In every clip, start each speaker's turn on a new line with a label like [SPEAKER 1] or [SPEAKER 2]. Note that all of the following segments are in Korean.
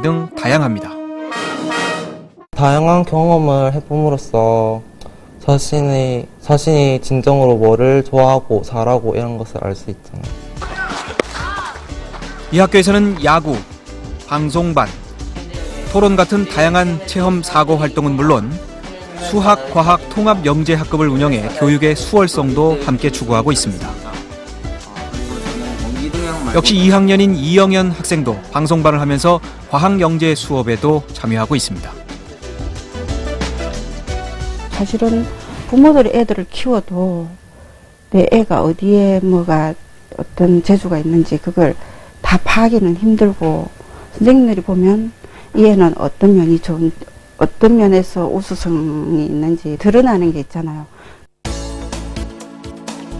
[SPEAKER 1] 등 다양합니다.
[SPEAKER 2] 다양한 경험을 해봄으로써 자신이 자신이 진정으로 뭐를 좋아하고 잘하고 이런 것을 알 수 있잖아요.
[SPEAKER 1] 이 학교에서는 야구, 방송반, 토론 같은 다양한 체험 사고 활동은 물론 수학, 과학, 통합 영재 학급을 운영해 교육의 수월성도 함께 추구하고 있습니다. 역시 2학년인 이영현 학생도 방송반을 하면서 과학 영재 수업에도 참여하고 있습니다.
[SPEAKER 3] 사실은 부모들이 애들을 키워도 내 애가 어디에 뭐가 어떤 재주가 있는지 그걸 다 파악하기는 힘들고 선생님들이 보면 이 애는 어떤 면이 좋은 어떤 면에서 우수성이 있는지 드러나는 게 있잖아요.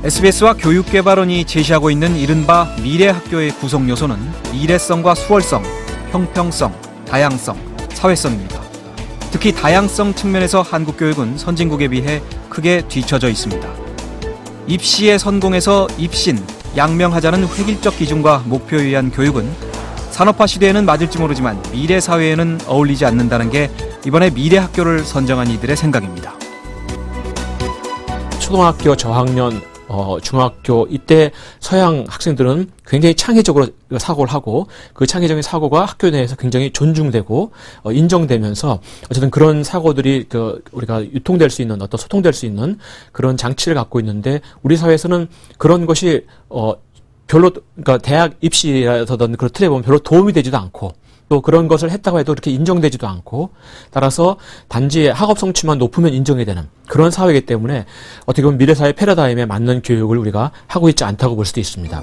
[SPEAKER 1] SBS와 교육개발원이 제시하고 있는 이른바 미래 학교의 구성 요소는 미래성과 수월성, 형평성, 다양성, 사회성입니다. 특히 다양성 측면에서 한국 교육은 선진국에 비해 크게 뒤처져 있습니다. 입시의 성공에서 입신, 양명하자는 획일적 기준과 목표에 의한 교육은 산업화 시대에는 맞을지 모르지만 미래 사회에는 어울리지 않는다는 게 이번에 미래 학교를 선정한 이들의 생각입니다.
[SPEAKER 4] 초등학교 저학년 어, 중학교 이때 서양 학생들은 굉장히 창의적으로 사고를 하고 그 창의적인 사고가 학교 내에서 굉장히 존중되고 어, 인정되면서 어쨌든 그런 사고들이 그 우리가 유통될 수 있는 어떤 소통될 수 있는 그런 장치를 갖고 있는데 우리 사회에서는 그런 것이 어 별로 그러니까 대학 입시라든 그런 틀에 보면 별로 도움이 되지도 않고 또 그런 것을 했다고 해도 이렇게 인정되지도 않고 따라서 단지 학업 성취만 높으면 인정이 되는 그런 사회이기 때문에 어떻게 보면 미래 사회 패러다임에 맞는 교육을 우리가 하고 있지 않다고 볼 수도 있습니다.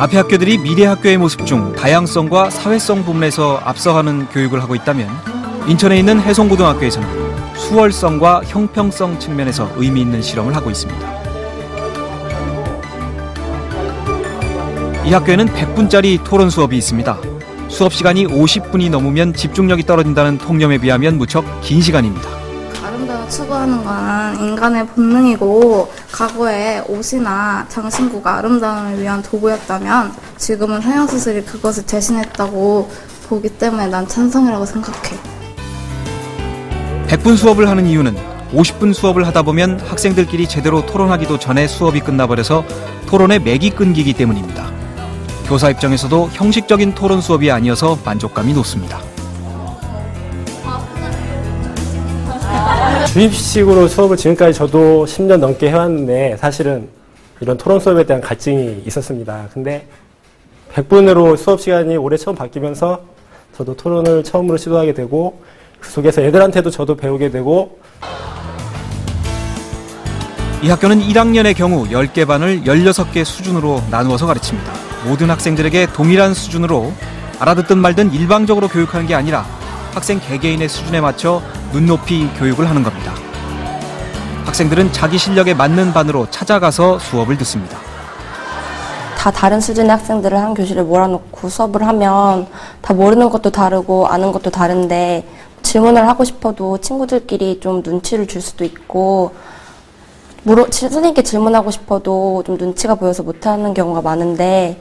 [SPEAKER 1] 앞에 학교들이 미래 학교의 모습 중 다양성과 사회성 부분에서 앞서가는 교육을 하고 있다면 인천에 있는 해송고등학교에서는 수월성과 형평성 측면에서 의미 있는 실험을 하고 있습니다. 이 학교에는 100분짜리 토론 수업이 있습니다. 수업 시간이 50분이 넘으면 집중력이 떨어진다는 통념에 비하면 무척 긴 시간입니다.
[SPEAKER 5] 아름다움을 추구하는 건 인간의 본능이고 과거에 옷이나 장신구가 아름다움을 위한 도구였다면 지금은 성형수술이 그것을 대신했다고 보기 때문에 난 찬성이라고 생각해.
[SPEAKER 1] 100분 수업을 하는 이유는 50분 수업을 하다 보면 학생들끼리 제대로 토론하기도 전에 수업이 끝나버려서 토론의 맥이 끊기기 때문입니다. 교사 입장에서도 형식적인 토론 수업이 아니어서 만족감이 높습니다.
[SPEAKER 6] 주입식으로 수업을 지금까지 저도 10년 넘게 해왔는데 사실은 이런 토론 수업에 대한 갈증이 있었습니다. 근데 100분으로 수업 시간이 올해 처음 바뀌면서 저도 토론을 처음으로 시도하게 되고 그 속에서 애들한테도 저도 배우게 되고
[SPEAKER 1] 이 학교는 1학년의 경우 10개 반을 16개 수준으로 나누어서 가르칩니다. 모든 학생들에게 동일한 수준으로 알아듣든 말든 일방적으로 교육하는 게 아니라 학생 개개인의 수준에 맞춰 눈높이 교육을 하는 겁니다. 학생들은 자기 실력에 맞는 반으로 찾아가서 수업을 듣습니다.
[SPEAKER 7] 다 다른 수준의 학생들을 한 교실에 몰아놓고 수업을 하면 다 모르는 것도 다르고 아는 것도 다른데 질문을 하고 싶어도 친구들끼리 좀 눈치를 줄 수도 있고 물어, 선생님께 질문하고 싶어도 좀 눈치가 보여서 못하는 경우가 많은데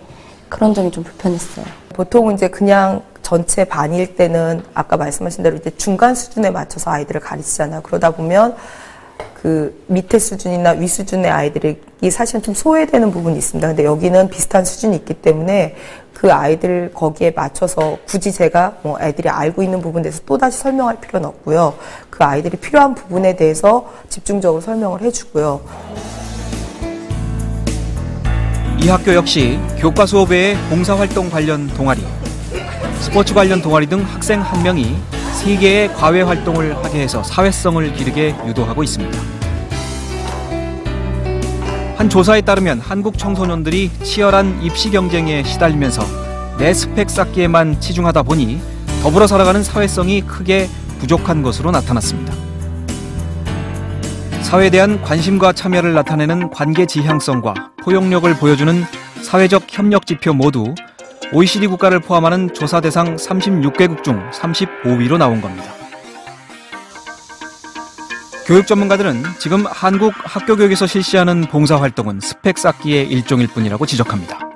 [SPEAKER 7] 그런 점이 좀 불편했어요.
[SPEAKER 8] 보통은 이제 그냥 전체 반일 때는 아까 말씀하신 대로 이제 중간 수준에 맞춰서 아이들을 가르치잖아요. 그러다 보면 그 밑에 수준이나 위 수준의 아이들이 사실은 좀 소외되는 부분이 있습니다. 근데 여기는 비슷한 수준이 있기 때문에 그 아이들 거기에 맞춰서 굳이 제가 뭐 애들이 알고 있는 부분에 대해서 또다시 설명할 필요는 없고요. 그 아이들이 필요한 부분에 대해서 집중적으로 설명을 해주고요.
[SPEAKER 1] 이 학교 역시 교과 수업 외에 봉사활동 관련 동아리, 스포츠 관련 동아리 등 학생 한 명이 세 개의 과외 활동을 하게 해서 사회성을 기르게 유도하고 있습니다. 한 조사에 따르면 한국 청소년들이 치열한 입시 경쟁에 시달리면서 내 스펙 쌓기에만 치중하다 보니 더불어 살아가는 사회성이 크게 부족한 것으로 나타났습니다. 사회에 대한 관심과 참여를 나타내는 관계 지향성과 포용력을 보여주는 사회적 협력 지표 모두 OECD 국가를 포함하는 조사 대상 36개국 중 35위로 나온 겁니다. 교육 전문가들은 지금 한국 학교 교육에서 실시하는 봉사 활동은 스펙 쌓기의 일종일 뿐이라고 지적합니다.